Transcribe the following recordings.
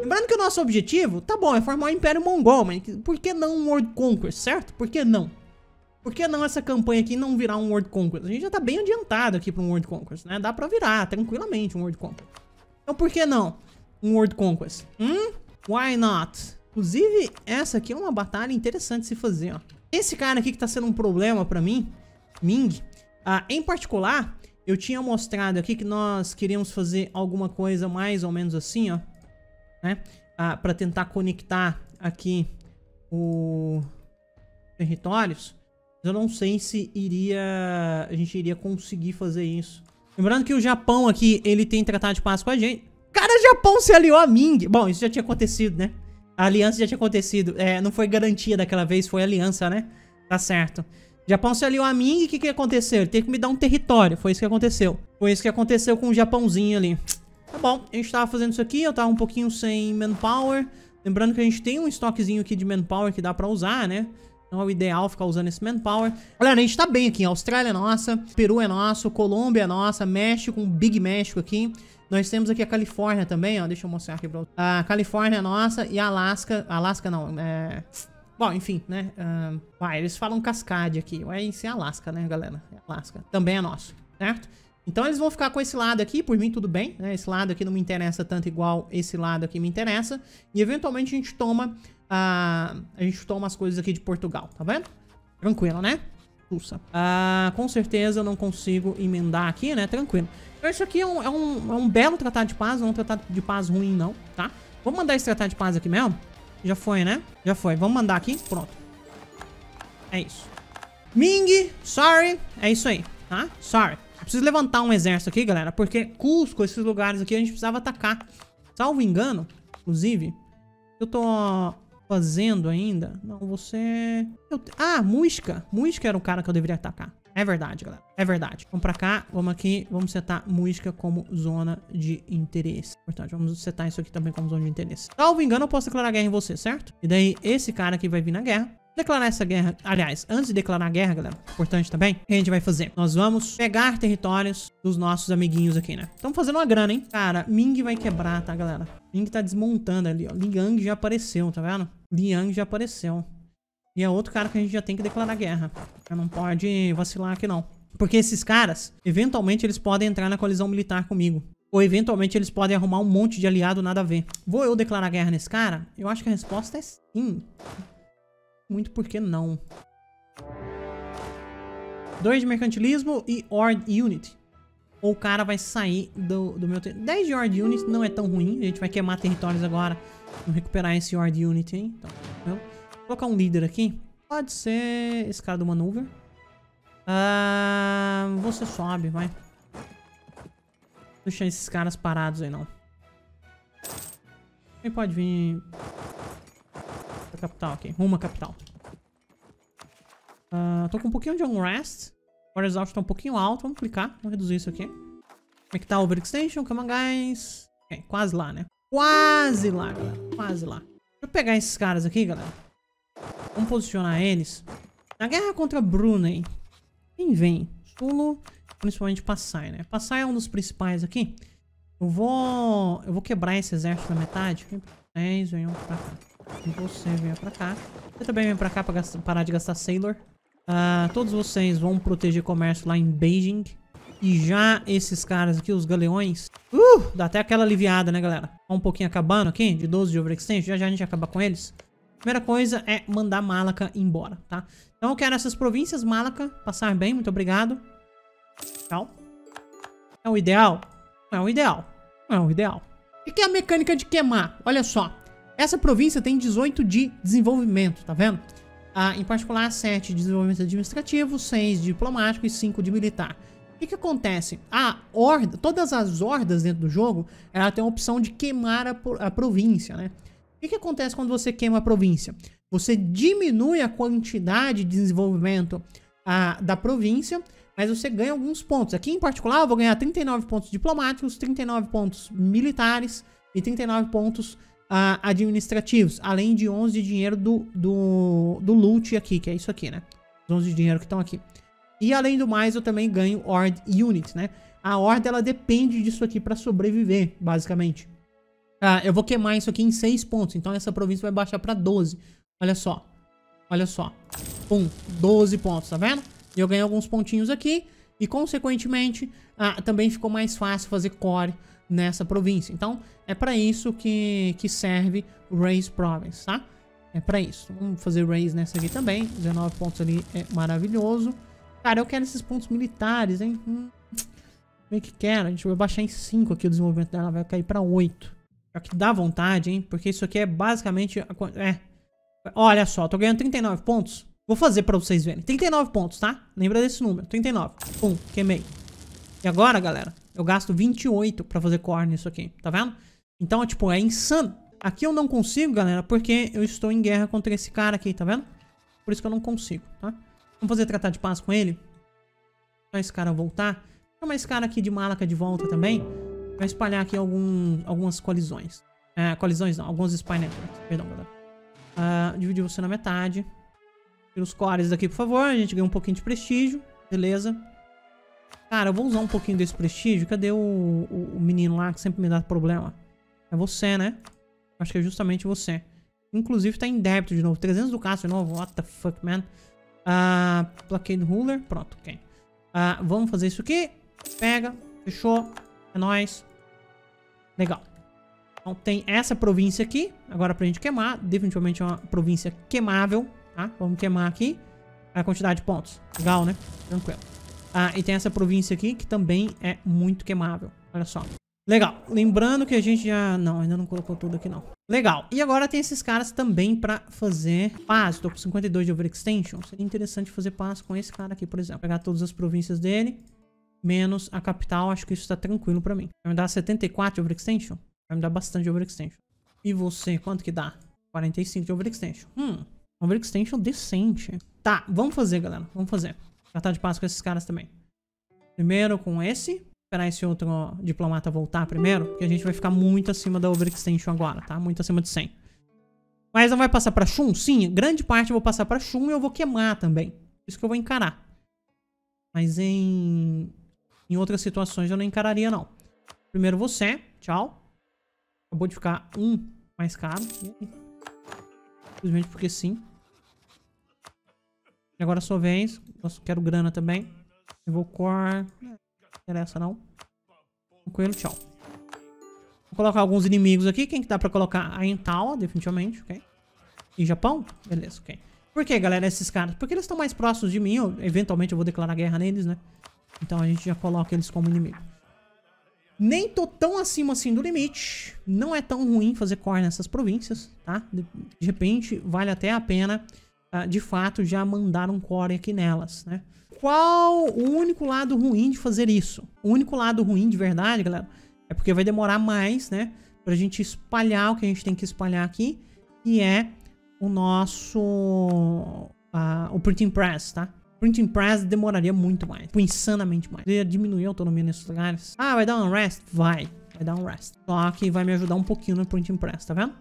Lembrando que o nosso objetivo, tá bom, é formar o Império Mongol, mas por que não um World Conquest, certo? Por que não? Por que não essa campanha aqui não virar um World Conquest? A gente já tá bem adiantado aqui pra um World Conquest, né? Dá pra virar tranquilamente um World Conquest. Então por que não um World Conquest? Hum? Why not? Inclusive, essa aqui é uma batalha interessante de se fazer, ó. Esse cara aqui que tá sendo um problema pra mim, Ming, ah, em particular, eu tinha mostrado aqui que nós queríamos fazer alguma coisa mais ou menos assim, ó. Né? Ah, pra tentar conectar aqui o territórios. Eu não sei se iria... A gente iria conseguir fazer isso. Lembrando que o Japão aqui, ele tem tratado de paz com a gente. Cara, o Japão se aliou a Ming. Bom, isso já tinha acontecido, né? A aliança já tinha acontecido. É, não foi garantia daquela vez, foi aliança, né? Tá certo. O Japão se aliou a Ming e o que, que aconteceu? Ele teve que me dar um território. Foi isso que aconteceu. Foi isso que aconteceu com o Japãozinho ali. Tá bom, a gente tava fazendo isso aqui, eu tava um pouquinho sem manpower. Lembrando que a gente tem um estoquezinho aqui de manpower que dá pra usar, né? Não é o ideal ficar usando esse manpower. Galera, a gente tá bem aqui. Austrália é nossa, Peru é nosso, Colômbia é nossa, México, um Big México aqui. Nós temos aqui a Califórnia também, ó. Deixa eu mostrar aqui pra. A Califórnia é nossa e Alasca... Alasca não, é... Bom, enfim, né? Uh, eles falam Cascade aqui. Vai ser Alasca, né, galera? Alasca. Também é nosso, certo? Então eles vão ficar com esse lado aqui, por mim tudo bem, né? Esse lado aqui não me interessa tanto igual esse lado aqui me interessa. E eventualmente a gente toma a, a gente toma as coisas aqui de Portugal, tá vendo? Tranquilo, né? Sussa. Ah, com certeza eu não consigo emendar aqui, né? Tranquilo. Então isso aqui é um, é, um, é um belo tratado de paz, não é um tratado de paz ruim não, tá? Vamos mandar esse tratado de paz aqui mesmo? Já foi, né? Já foi. Vamos mandar aqui. Pronto. É isso. Ming, sorry. É isso aí, tá? Sorry. Preciso levantar um exército aqui, galera, porque Cusco, esses lugares aqui, a gente precisava atacar. Salvo engano, inclusive, eu tô fazendo ainda? Não, você... Eu... Ah, Muisca. Muisca era o cara que eu deveria atacar. É verdade, galera. É verdade. Vamos pra cá, vamos aqui, vamos setar Muisca como zona de interesse. Portanto, vamos setar isso aqui também como zona de interesse. Salvo engano, eu posso declarar guerra em você, certo? E daí, esse cara aqui vai vir na guerra declarar essa guerra. Aliás, antes de declarar a guerra, galera, importante também, o que a gente vai fazer? Nós vamos pegar territórios dos nossos amiguinhos aqui, né? Estamos fazendo uma grana, hein? Cara, Ming vai quebrar, tá, galera? Ming tá desmontando ali, ó. Liang já apareceu, tá vendo? Liang já apareceu. E é outro cara que a gente já tem que declarar guerra. Não pode vacilar aqui, não. Porque esses caras, eventualmente, eles podem entrar na colisão militar comigo. Ou eventualmente eles podem arrumar um monte de aliado nada a ver. Vou eu declarar guerra nesse cara? Eu acho que a resposta é sim muito porque não. 2 de mercantilismo e Ord Unit. Ou o cara vai sair do, do meu... 10 de Ord Unit não é tão ruim. A gente vai queimar territórios agora. Vamos recuperar esse Ord Unit, hein? Então, Vou colocar um líder aqui. Pode ser esse cara do maneuver. Ah, você sobe, vai. Deixa esses caras parados aí, não. Quem pode vir capital aqui. Uma capital. Uh, tô com um pouquinho de unrest. O exaust tá um pouquinho alto. Vamos clicar. Vamos reduzir isso aqui. Como é que tá o overextension? Come on, guys. Okay, quase lá, né? Quase lá, galera. Quase lá. Deixa eu pegar esses caras aqui, galera. Vamos posicionar eles. Na guerra contra Brunei. Quem vem? Sulo, principalmente Passai, né? Passai é um dos principais aqui. Eu vou... Eu vou quebrar esse exército na metade. 10, venham pra cá. Você venha pra cá. Você também vem pra cá pra gastar, parar de gastar Sailor. Uh, todos vocês vão proteger comércio lá em Beijing. E já esses caras aqui, os galeões... Uh, dá até aquela aliviada, né, galera? Tá um pouquinho acabando aqui, de 12 de overextension. Já já a gente acaba com eles. Primeira coisa é mandar Malaca embora, tá? Então eu quero essas províncias, Malaca, passar bem, muito obrigado. Tchau. É o ideal? Não é o ideal. Não é o ideal. O que é a mecânica de queimar? Olha só. Essa província tem 18 de desenvolvimento, tá vendo? Ah, em particular, 7 de desenvolvimento administrativo, 6 de diplomático e 5 de militar. O que, que acontece? A horda, todas as hordas dentro do jogo, ela tem a opção de queimar a, a província, né? O que, que acontece quando você queima a província? Você diminui a quantidade de desenvolvimento ah, da província, mas você ganha alguns pontos. Aqui em particular, eu vou ganhar 39 pontos diplomáticos, 39 pontos militares e 39 pontos uh, administrativos, além de 11 de dinheiro do, do, do loot aqui, que é isso aqui, né? Os 11 de dinheiro que estão aqui. E além do mais, eu também ganho Ord Unit, né? A Ord, ela depende disso aqui pra sobreviver, basicamente. Ah, eu vou queimar isso aqui em 6 pontos, então essa província vai baixar pra 12. Olha só. Olha só. Pum, 12 pontos, tá vendo? E eu ganhei alguns pontinhos aqui. E, consequentemente, ah, também ficou mais fácil fazer core nessa província. Então, é pra isso que, que serve Raise Province, tá? É pra isso. Vamos fazer Raise nessa aqui também. 19 pontos ali é maravilhoso. Cara, eu quero esses pontos militares, hein? Hum, que quero. A gente vai baixar em 5 aqui o desenvolvimento dela. Vai cair pra 8. Só que dá vontade, hein? Porque isso aqui é basicamente... É. Olha só, tô ganhando 39 pontos. Vou fazer pra vocês verem. 39 pontos, tá? Lembra desse número. 39. Pum, queimei. E agora, galera, eu gasto 28 pra fazer core nisso aqui. Tá vendo? Então, tipo, é insano. Aqui eu não consigo, galera, porque eu estou em guerra contra esse cara aqui, tá vendo? Por isso que eu não consigo, tá? Vamos fazer tratar de paz com ele. Só esse cara voltar. Chama esse cara aqui de Malaca de volta também. Vai espalhar aqui algum, algumas colisões. É, colisões não, alguns Spy Networks. Perdão, galera. Uh, dividir você na metade. Tira os cores daqui, por favor. A gente ganha um pouquinho de prestígio. Beleza. Cara, eu vou usar um pouquinho desse prestígio. Cadê o, o, o menino lá que sempre me dá problema? É você, né? Acho que é justamente você. Inclusive tá em débito de novo. 300 do caso de novo. What the fuck, man? Uh, Blockade Ruler. Pronto, ok. Uh, vamos fazer isso aqui. Pega. Fechou. É nóis. Legal. Então tem essa província aqui. Agora pra gente queimar. Definitivamente é uma província queimável. Tá? Vamos queimar aqui. A quantidade de pontos. Legal, né? Tranquilo. Ah, e tem essa província aqui que também é muito queimável. Olha só. Legal. Lembrando que a gente já... Não, ainda não colocou tudo aqui, não. Legal. E agora tem esses caras também pra fazer paz. Tô com 52 de overextension. Seria interessante fazer paz com esse cara aqui, por exemplo. Pegar todas as províncias dele menos a capital, acho que isso tá tranquilo pra mim. Vai me dar 74 de overextension? Vai me dar bastante overextension. E você, quanto que dá? 45 de overextension. Hum, overextension decente. Tá, vamos fazer, galera. Vamos fazer. Tratar de paz com esses caras também. Primeiro com esse. Esperar esse outro diplomata voltar primeiro. Porque a gente vai ficar muito acima da overextension agora, tá? Muito acima de 100. Mas não vai passar pra Shun? Sim, grande parte eu vou passar pra Shun e eu vou queimar também. Isso que eu vou encarar. Mas em em outras situações eu não encararia, não. Primeiro você. Tchau. Acabou de ficar um mais caro. Simplesmente porque sim. E agora a sua vez. Nossa, quero grana também. Eu vou cor. Não interessa não. Tranquilo, tchau. Vou colocar alguns inimigos aqui. Quem que dá pra colocar? A Intawa, definitivamente, ok. E Japão? Beleza, ok. Por que, galera, esses caras? Porque eles estão mais próximos de mim. Eu, eventualmente eu vou declarar guerra neles, né? Então a gente já coloca eles como inimigo. Nem tô tão acima assim do limite. Não é tão ruim fazer core nessas províncias, tá? De, repente, vale até a pena, uh, de fato, já mandar um core aqui nelas, né? Qual o único lado ruim de fazer isso? O único lado ruim de verdade, galera, é porque vai demorar mais, né? Pra gente espalhar o que a gente tem que espalhar aqui, que é o nosso... Uh, o printing press, tá? Printing Press demoraria muito mais. Tipo, insanamente mais. Ia diminuir a autonomia nesses lugares. Ah, vai dar um rest? Vai. Vai dar um rest. Só que vai me ajudar um pouquinho no Printing Press, tá vendo?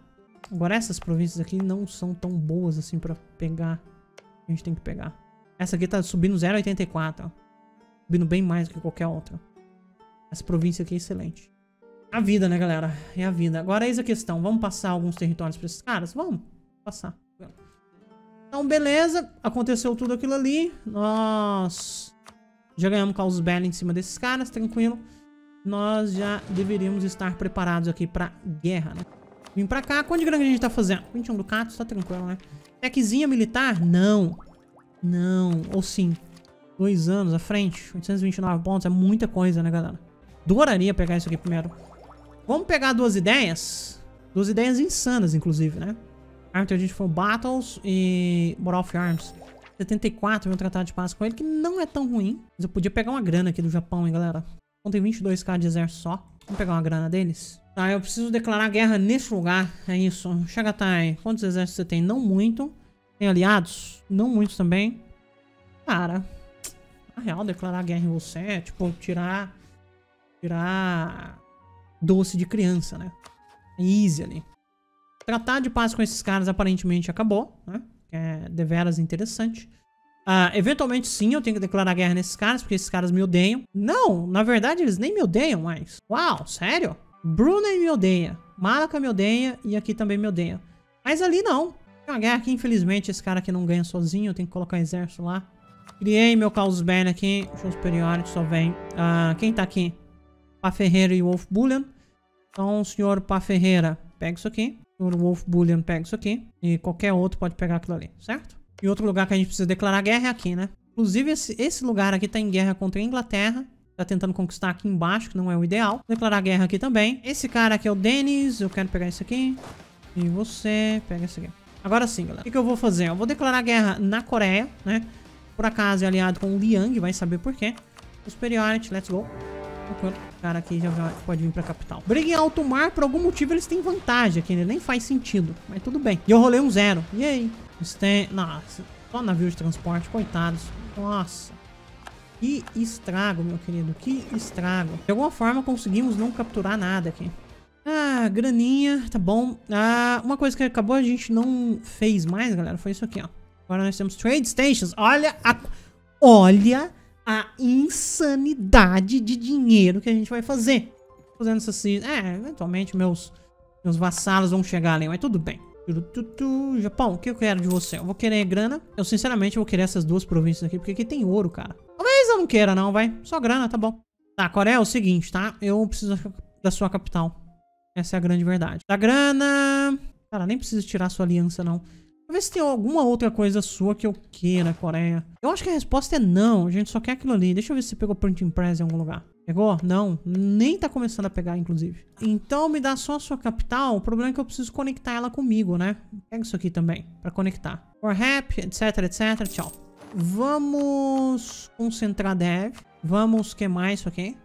Agora essas províncias aqui não são tão boas assim pra pegar. A gente tem que pegar. Essa aqui tá subindo 0,84, ó. Subindo bem mais do que qualquer outra. Essa província aqui é excelente. A vida, né, galera? É a vida. Agora eis a questão. Vamos passar alguns territórios pra esses caras? Vamos. Passar. Então, beleza. Aconteceu tudo aquilo ali. Nós já ganhamos caos belli em cima desses caras, tranquilo. Nós já deveríamos estar preparados aqui pra guerra, né? Vim pra cá. Quanto de grana a gente tá fazendo? 21 ducatos, tá tranquilo, né? Techzinha militar? Não. Não. Ou sim. Dois anos à frente. 829 pontos. É muita coisa, né, galera? Adoraria pegar isso aqui primeiro. Vamos pegar duas ideias. Duas ideias insanas, inclusive, né? A gente foi Battles e Moral of Arms. 74, meu tratado de paz com ele, que não é tão ruim. Mas eu podia pegar uma grana aqui do Japão, hein, galera. Então tem 22k de exército só. Vamos pegar uma grana deles. Tá, eu preciso declarar guerra nesse lugar. É isso. Chagatai, quantos exércitos você tem? Não muito. Tem aliados? Não muitos também. Cara, na real, declarar guerra em você é, tipo, tirar... Tirar... Doce de criança, né? Easy ali. Tratar de paz com esses caras aparentemente acabou, né? É deveras interessante. Ah, eventualmente, sim, eu tenho que declarar guerra nesses caras, porque esses caras me odeiam. Não, na verdade, eles nem me odeiam mais. Uau, sério? Brunei me odeia. Malaka me odeia e aqui também me odeia. Mas ali não. Tem uma guerra aqui, infelizmente, esse cara aqui não ganha sozinho. Eu tenho que colocar exército lá. Criei meu Caos Belli aqui. Show superior, só vem. Ah, quem tá aqui? Pá Ferreira e Wolf Bullion. Então, o senhor Pá Ferreira, pega isso aqui. O Wolf Bullion pega isso aqui. E qualquer outro pode pegar aquilo ali, certo? E outro lugar que a gente precisa declarar guerra é aqui, né? Inclusive, esse, esse lugar aqui tá em guerra contra a Inglaterra. Tá tentando conquistar aqui embaixo, que não é o ideal. Declarar guerra aqui também. Esse cara aqui é o Denis. Eu quero pegar esse aqui. E você pega esse aqui. Agora sim, galera. O que, que eu vou fazer? Eu vou declarar guerra na Coreia, né? Por acaso é aliado com o Liang, vai saber por quê. Superiority, let's go. O cara aqui já pode vir pra capital. Briga em alto mar, por algum motivo eles têm vantagem aqui, né? Nem faz sentido, mas tudo bem. E eu rolei um zero. E aí? Têm... Nossa, só navio de transporte, coitados. Nossa. Que estrago, meu querido. Que estrago. De alguma forma conseguimos não capturar nada aqui. Ah, graninha, tá bom. Ah, uma coisa que acabou a gente não fez mais, galera, foi isso aqui, ó. Agora nós temos trade stations. Olha a... Olha a insanidade de dinheiro que a gente vai fazer. Fazendo isso assim. É, eventualmente meus, meus vassalos vão chegar ali, mas tudo bem. Japão, o que eu quero de você? Eu vou querer grana. Eu, sinceramente, vou querer essas duas províncias aqui, porque aqui tem ouro, cara. Talvez eu não queira, não, vai. Só grana, tá bom. Tá, Coreia é o seguinte, tá? Eu preciso da sua capital. Essa é a grande verdade. Da grana... Cara, nem preciso tirar sua aliança, não. Ver se tem alguma outra coisa sua que eu queira, Coreia. Eu acho que a resposta é não. A gente só quer aquilo ali. Deixa eu ver se você pegou Printing Press em algum lugar. Pegou? Não. Nem tá começando a pegar, inclusive. Então me dá só a sua capital. O problema é que eu preciso conectar ela comigo, né? Pega isso aqui também, pra conectar. For Rap, etc, etc. Tchau. Vamos concentrar dev. Vamos queimar isso aqui.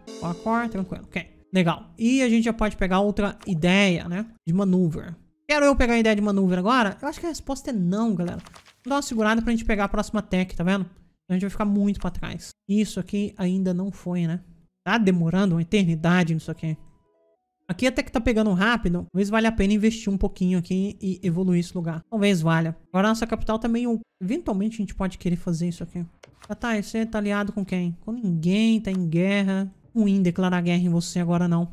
Core, tranquilo. Ok. Legal. E a gente já pode pegar outra ideia, né? De maneuver. Quero eu pegar a ideia de maneuver agora? Eu acho que a resposta é não, galera. Vou dar uma segurada pra gente pegar a próxima tech, tá vendo? A gente vai ficar muito pra trás. Isso aqui ainda não foi, né? Tá demorando uma eternidade nisso aqui. Aqui até que tá pegando rápido. Talvez valha a pena investir um pouquinho aqui e evoluir esse lugar. Talvez valha. Agora nossa capital também... Eventualmente a gente pode querer fazer isso aqui. Ah tá, você tá aliado com quem? Com ninguém, tá em guerra ruim declarar guerra em você agora não.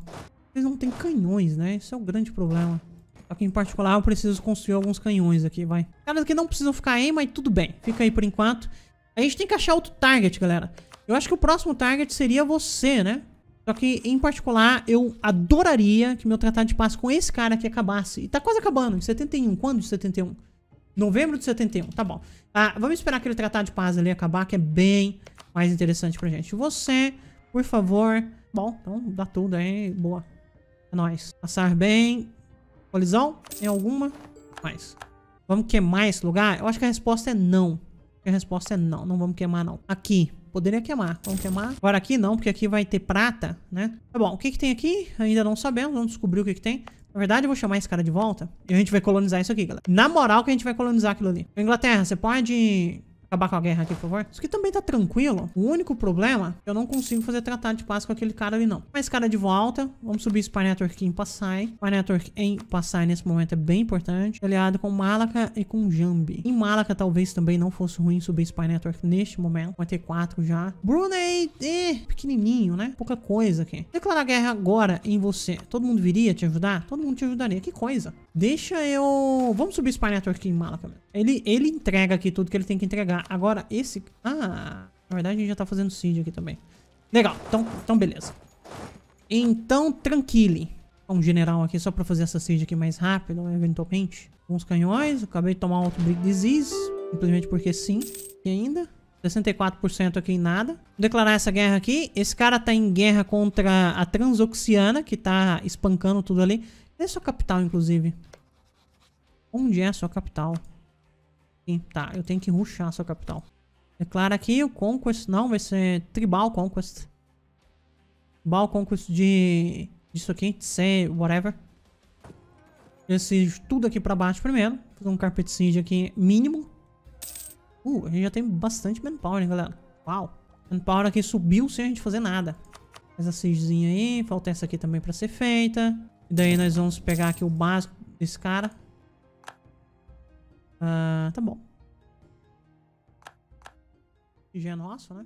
Eles não têm canhões, né? Esse é o grande problema. Aqui em particular eu preciso construir alguns canhões aqui, vai. Caras que não precisam ficar aí, mas tudo bem. Fica aí por enquanto. A gente tem que achar outro target, galera. Eu acho que o próximo target seria você, né? Só que, em particular, eu adoraria que meu tratado de paz com esse cara aqui acabasse. E tá quase acabando, em 71. Quando de 71? Novembro de 71, tá bom. Ah, vamos esperar aquele tratado de paz ali acabar, que é bem mais interessante pra gente. Você por favor. Bom, então dá tudo aí. Boa. É nóis. Passar bem. Colisão? Tem alguma? Mais. Vamos queimar esse lugar? Eu acho que a resposta é não. A resposta é não. Não vamos queimar, não. Aqui. Poderia queimar. Vamos queimar. Agora aqui não, porque aqui vai ter prata, né? Tá bom. O que que tem aqui? Ainda não sabemos. Vamos descobrir o que que tem. Na verdade, eu vou chamar esse cara de volta. E a gente vai colonizar isso aqui, galera. Na moral que a gente vai colonizar aquilo ali. Inglaterra, você pode acabar com a guerra aqui, por favor. Isso aqui também tá tranquilo. O único problema é eu não consigo fazer tratado de paz com aquele cara ali, não. Mas cara de volta. Vamos subir Spy Network aqui em Passai. Spy Network em Passai nesse momento é bem importante. Aliado com Malaka e com Jambi. Em Malaka talvez também não fosse ruim subir Spy Network neste momento. Vai ter quatro já. Brunei, eh, pequenininho, né? Pouca coisa aqui. Declarar guerra agora em você. Todo mundo viria te ajudar? Todo mundo te ajudaria. Que coisa. Deixa eu... Vamos subir Spy Network aqui em Malaka. Ele, ele entrega aqui tudo que ele tem que entregar. Agora, esse... Ah, na verdade a gente já tá fazendo seed aqui também. Legal, então, então beleza. Então, tranquile. Um general aqui só pra fazer essa siege aqui mais rápido, eventualmente. Uns canhões, acabei de tomar outro Big Disease. Simplesmente porque sim. E ainda... 64% aqui em nada. Vou declarar essa guerra aqui. Esse cara tá em guerra contra a Transoxiana, que tá espancando tudo ali. Cadê sua capital, inclusive? Onde é a sua capital? Tá, eu tenho que ruxar a sua capital. Declara aqui o Conquest. Não, vai ser Tribal Conquest. Tribal Conquest de... Disso aqui, C, whatever. Esse tudo aqui pra baixo primeiro. Fazer um Carpet Siege aqui mínimo. Uh, a gente já tem bastante manpower, hein, galera. Uau. Manpower aqui subiu sem a gente fazer nada. Essa siegezinha aí. Falta essa aqui também pra ser feita. E daí nós vamos pegar aqui o básico desse cara. Ah, tá bom. Já é nosso, né?